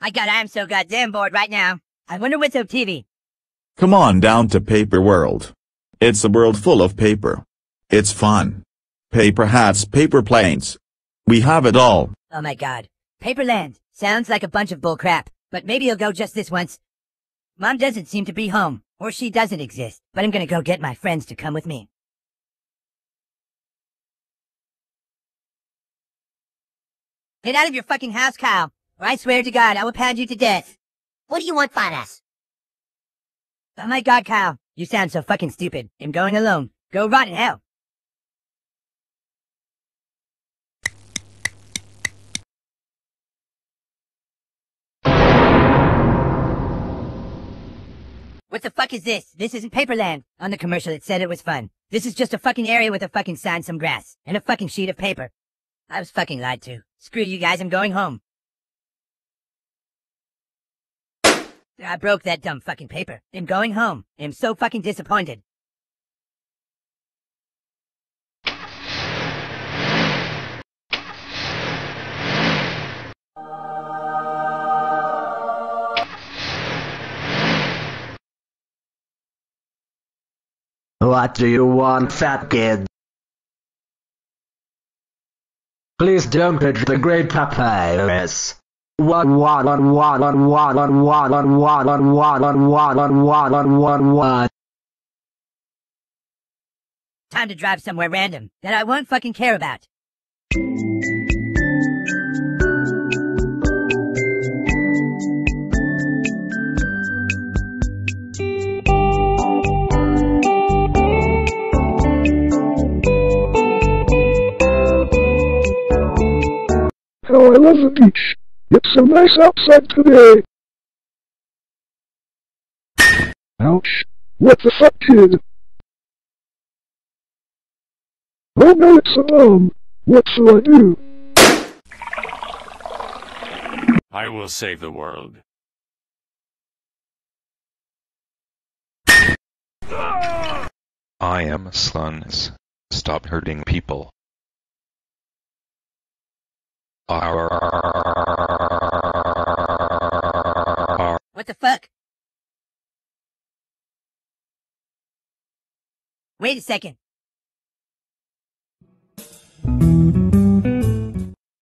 My god, I am so goddamn bored right now. I wonder what's on TV. Come on down to Paper World. It's a world full of paper. It's fun. Paper hats, paper planes. We have it all. Oh my god. Paperland. Sounds like a bunch of bullcrap, but maybe I'll go just this once. Mom doesn't seem to be home, or she doesn't exist, but I'm gonna go get my friends to come with me. Get out of your fucking house, Kyle, or I swear to God I will pound you to death. What do you want from us? Oh my god, Kyle, you sound so fucking stupid. I'm going alone. Go rot in hell. What the fuck is this? This isn't Paperland. On the commercial it said it was fun. This is just a fucking area with a fucking sign, some grass, and a fucking sheet of paper. I was fucking lied to. Screw you guys, I'm going home. I broke that dumb fucking paper. I'm going home. I'm so fucking disappointed. What do you want, fat kid? Please don't hit the great papyrus. Time to drive somewhere random that I won't fucking care about. Hello, I love the beach. It's so nice outside today. Ouch. What the fuck, kid? Oh no, it's a mom. What shall I do? I will save the world. I am Sluns. Stop hurting people. What the fuck? Wait a second.